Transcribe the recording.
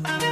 Bye.